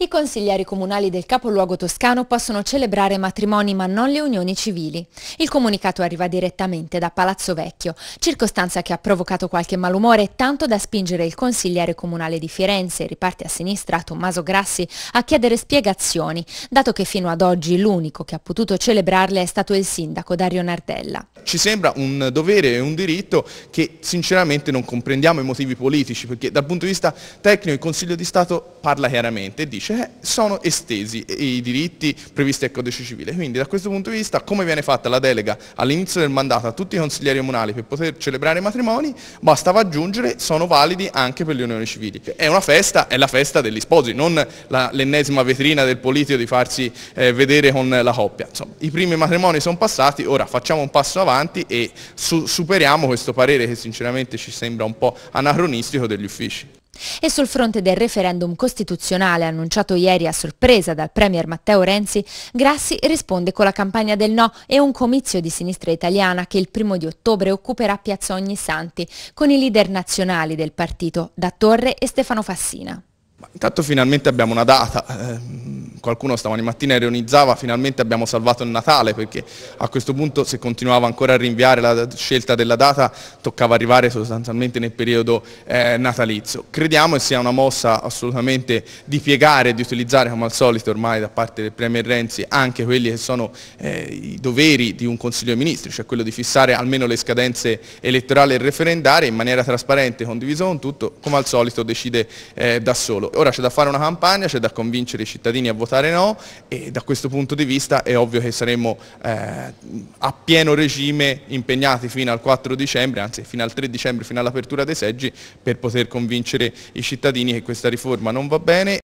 I consiglieri comunali del capoluogo toscano possono celebrare matrimoni ma non le unioni civili. Il comunicato arriva direttamente da Palazzo Vecchio, circostanza che ha provocato qualche malumore tanto da spingere il consigliere comunale di Firenze, riparte a sinistra Tommaso Grassi, a chiedere spiegazioni, dato che fino ad oggi l'unico che ha potuto celebrarle è stato il sindaco Dario Nardella. Ci sembra un dovere e un diritto che sinceramente non comprendiamo i motivi politici, perché dal punto di vista tecnico il Consiglio di Stato parla chiaramente e dice dice eh, sono estesi i diritti previsti al codice civile. Quindi da questo punto di vista come viene fatta la delega all'inizio del mandato a tutti i consiglieri comunali per poter celebrare i matrimoni, bastava aggiungere sono validi anche per le unioni civili. È una festa, è la festa degli sposi, non l'ennesima vetrina del politico di farsi eh, vedere con la coppia. Insomma, I primi matrimoni sono passati, ora facciamo un passo avanti e su superiamo questo parere che sinceramente ci sembra un po' anacronistico degli uffici. E sul fronte del referendum costituzionale annunciato ieri a sorpresa dal Premier Matteo Renzi, Grassi risponde con la campagna del no e un comizio di sinistra italiana che il primo di ottobre occuperà Piazza Ognissanti con i leader nazionali del partito, Da Torre e Stefano Fassina. Intanto finalmente abbiamo una data, eh, qualcuno stamani mattina ironizzava, finalmente abbiamo salvato il Natale perché a questo punto se continuava ancora a rinviare la scelta della data toccava arrivare sostanzialmente nel periodo eh, natalizio. Crediamo che sia una mossa assolutamente di piegare e di utilizzare come al solito ormai da parte del Premier Renzi anche quelli che sono eh, i doveri di un Consiglio dei Ministri, cioè quello di fissare almeno le scadenze elettorali e referendarie in maniera trasparente, condiviso con tutto, come al solito decide eh, da solo. Ora c'è da fare una campagna, c'è da convincere i cittadini a votare no e da questo punto di vista è ovvio che saremo eh, a pieno regime impegnati fino al 4 dicembre, anzi fino al 3 dicembre, fino all'apertura dei seggi, per poter convincere i cittadini che questa riforma non va bene